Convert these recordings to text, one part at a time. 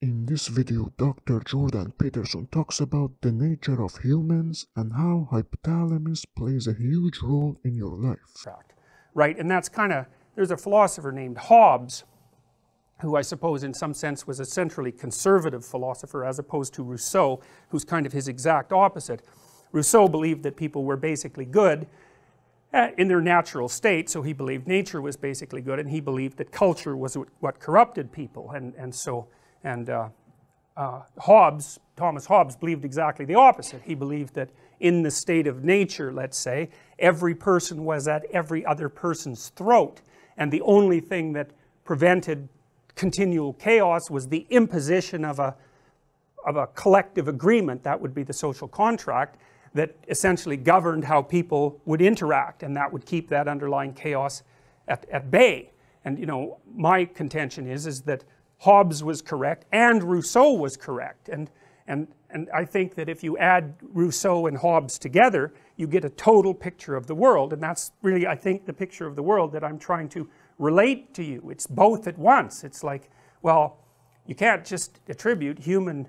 In this video, Dr. Jordan Peterson talks about the nature of humans and how hypothalamus plays a huge role in your life. Right, and that's kind of, there's a philosopher named Hobbes, who I suppose in some sense was a centrally conservative philosopher as opposed to Rousseau, who's kind of his exact opposite. Rousseau believed that people were basically good uh, in their natural state, so he believed nature was basically good, and he believed that culture was what corrupted people, and, and so and uh, uh, Hobbes, Thomas Hobbes believed exactly the opposite. He believed that in the state of nature, let's say, every person was at every other person's throat and the only thing that prevented continual chaos was the imposition of a, of a collective agreement, that would be the social contract, that essentially governed how people would interact and that would keep that underlying chaos at, at bay. And you know, my contention is, is that Hobbes was correct and Rousseau was correct. And, and, and I think that if you add Rousseau and Hobbes together you get a total picture of the world. And that's really I think the picture of the world that I'm trying to relate to you. It's both at once. It's like well you can't just attribute human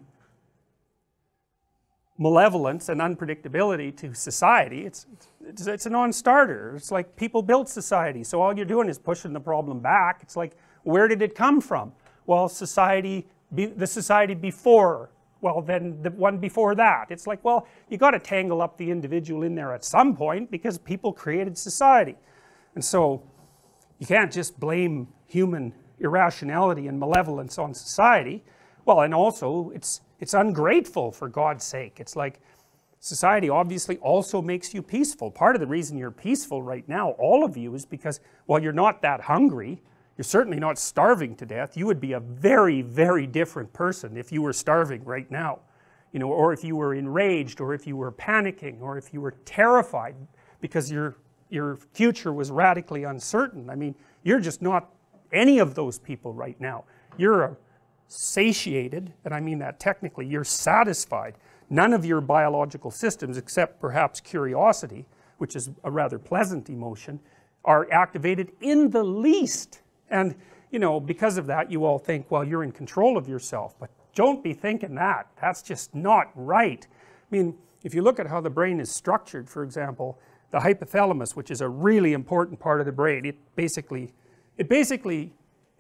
malevolence and unpredictability to society. It's, it's, it's a non-starter. It's like people built society. So all you're doing is pushing the problem back. It's like where did it come from well society the society before well then the one before that. It's like well you got to tangle up the individual in there at some point because people created society. And so you can't just blame human irrationality and malevolence on society. Well and also it's it's ungrateful for God's sake. It's like society obviously also makes you peaceful. Part of the reason you're peaceful right now all of you is because well you're not that hungry you're certainly not starving to death. You would be a very, very different person if you were starving right now. You know, or if you were enraged, or if you were panicking, or if you were terrified because your, your future was radically uncertain. I mean, you're just not any of those people right now. You're satiated, and I mean that technically, you're satisfied. None of your biological systems, except perhaps curiosity, which is a rather pleasant emotion, are activated in the least and, you know, because of that, you all think, well, you're in control of yourself. But don't be thinking that. That's just not right. I mean, if you look at how the brain is structured, for example, the hypothalamus, which is a really important part of the brain, it basically, it basically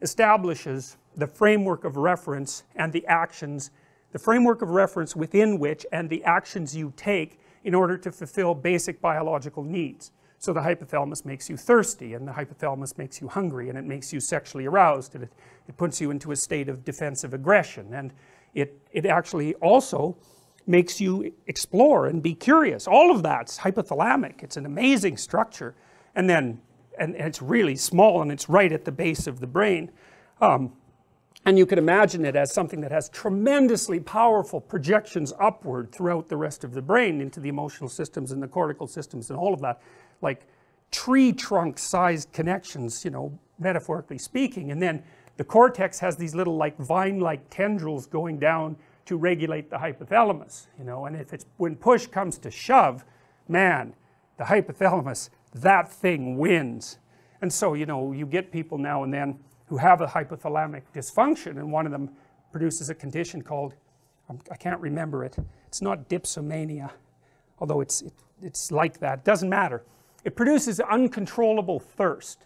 establishes the framework of reference and the actions, the framework of reference within which and the actions you take in order to fulfill basic biological needs. So the hypothalamus makes you thirsty and the hypothalamus makes you hungry and it makes you sexually aroused and it, it puts you into a state of defensive aggression and it, it actually also makes you explore and be curious. All of that's hypothalamic. It's an amazing structure and then and, and it's really small and it's right at the base of the brain. Um, and you can imagine it as something that has tremendously powerful projections upward throughout the rest of the brain into the emotional systems and the cortical systems and all of that like tree trunk sized connections, you know, metaphorically speaking. And then the cortex has these little like vine like tendrils going down to regulate the hypothalamus, you know, and if it's when push comes to shove, man, the hypothalamus, that thing wins. And so, you know, you get people now and then who have a hypothalamic dysfunction, and one of them produces a condition called, um, I can't remember it, it's not dipsomania, although it's, it, it's like that, doesn't matter it produces uncontrollable thirst.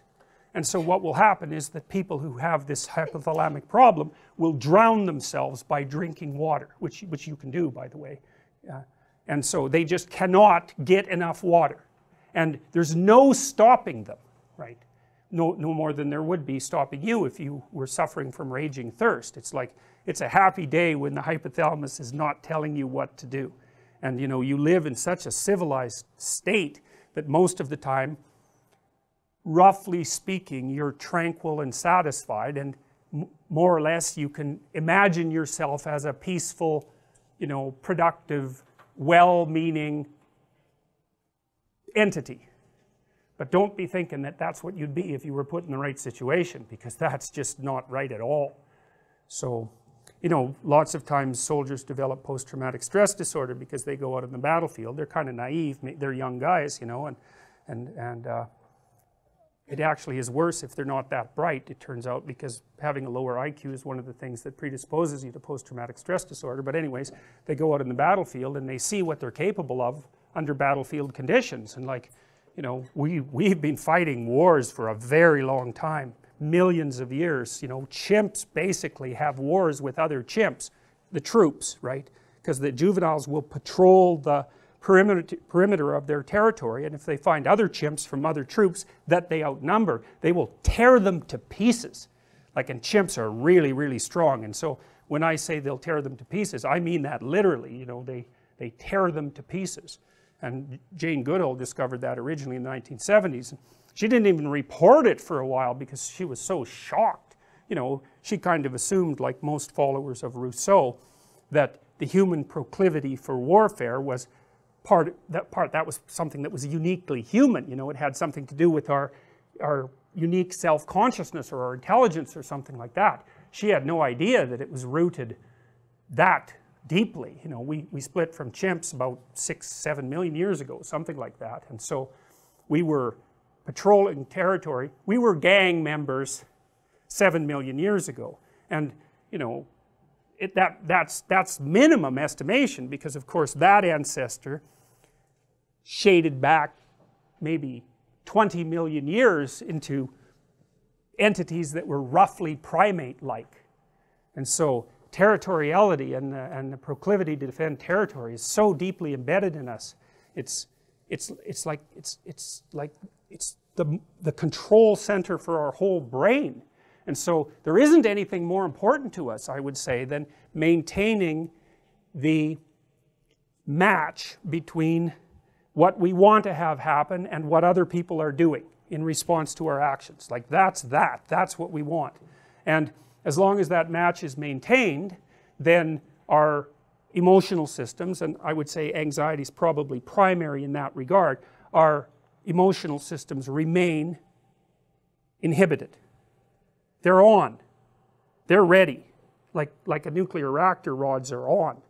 And so what will happen is that people who have this hypothalamic problem will drown themselves by drinking water, which, which you can do, by the way. Uh, and so they just cannot get enough water. And there's no stopping them, right? No, no more than there would be stopping you if you were suffering from raging thirst. It's like, it's a happy day when the hypothalamus is not telling you what to do. And you know, you live in such a civilized state that most of the time, roughly speaking, you're tranquil and satisfied and more or less you can imagine yourself as a peaceful, you know, productive, well-meaning entity. But don't be thinking that that's what you'd be if you were put in the right situation because that's just not right at all. So, you know, lots of times soldiers develop post-traumatic stress disorder because they go out on the battlefield. They're kind of naive. They're young guys, you know, and, and, and uh, it actually is worse if they're not that bright, it turns out, because having a lower IQ is one of the things that predisposes you to post-traumatic stress disorder. But anyways, they go out in the battlefield and they see what they're capable of under battlefield conditions. And like, you know, we, we've been fighting wars for a very long time, millions of years. You know, chimps basically have wars with other chimps, the troops, right? Because the juveniles will patrol the perimeter, perimeter of their territory and if they find other chimps from other troops that they outnumber they will tear them to pieces like and chimps are really really strong and so when I say they'll tear them to pieces I mean that literally you know they they tear them to pieces and Jane Goodall discovered that originally in the 1970s she didn't even report it for a while because she was so shocked. You know she kind of assumed like most followers of Rousseau that the human proclivity for warfare was part that part that was something that was uniquely human. You know it had something to do with our our unique self-consciousness or our intelligence or something like that. She had no idea that it was rooted that deeply. You know we, we split from chimps about six seven million years ago something like that. And so we were patrolling territory we were gang members seven million years ago and you know it, that that's that's minimum estimation because of course that ancestor shaded back maybe 20 million years into entities that were roughly primate-like. And so territoriality and the, and the proclivity to defend territory is so deeply embedded in us. It's, it's, it's like, it's, it's like, it's the, the control center for our whole brain. And so there isn't anything more important to us, I would say, than maintaining the match between what we want to have happen and what other people are doing in response to our actions. Like that's that, that's what we want. And as long as that match is maintained, then our emotional systems, and I would say anxiety is probably primary in that regard, our emotional systems remain inhibited. They're on. They're ready. Like, like a nuclear reactor rods are on.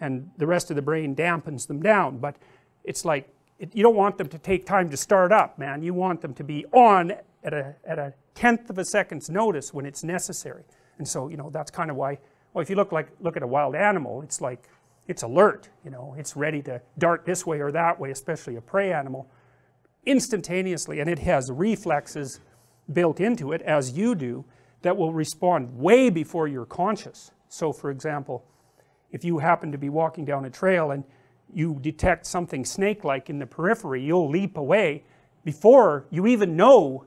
And the rest of the brain dampens them down. But it's like it, you don't want them to take time to start up man you want them to be on at a, at a tenth of a second's notice when it's necessary and so you know that's kind of why well if you look like look at a wild animal it's like it's alert you know it's ready to dart this way or that way especially a prey animal instantaneously and it has reflexes built into it as you do that will respond way before you're conscious so for example if you happen to be walking down a trail and you detect something snake-like in the periphery, you'll leap away before you even know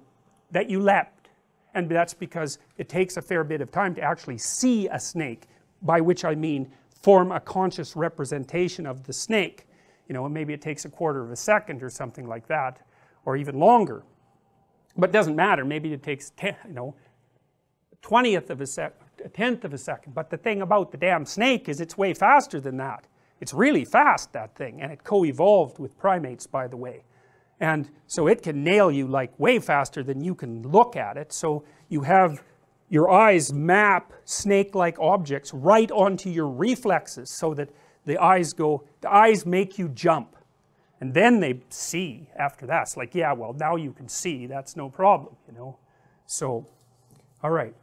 that you leapt. And that's because it takes a fair bit of time to actually see a snake, by which I mean form a conscious representation of the snake. You know, maybe it takes a quarter of a second or something like that, or even longer. But it doesn't matter, maybe it takes, ten, you know, a 20th of a second, a tenth of a second. But the thing about the damn snake is it's way faster than that. It's really fast, that thing, and it co-evolved with primates, by the way. And so it can nail you like way faster than you can look at it. So you have your eyes map snake-like objects right onto your reflexes so that the eyes go, the eyes make you jump. And then they see after that. It's like, yeah, well, now you can see, that's no problem, you know. So, all right.